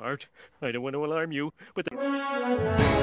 Art, I don't want to alarm you, but the...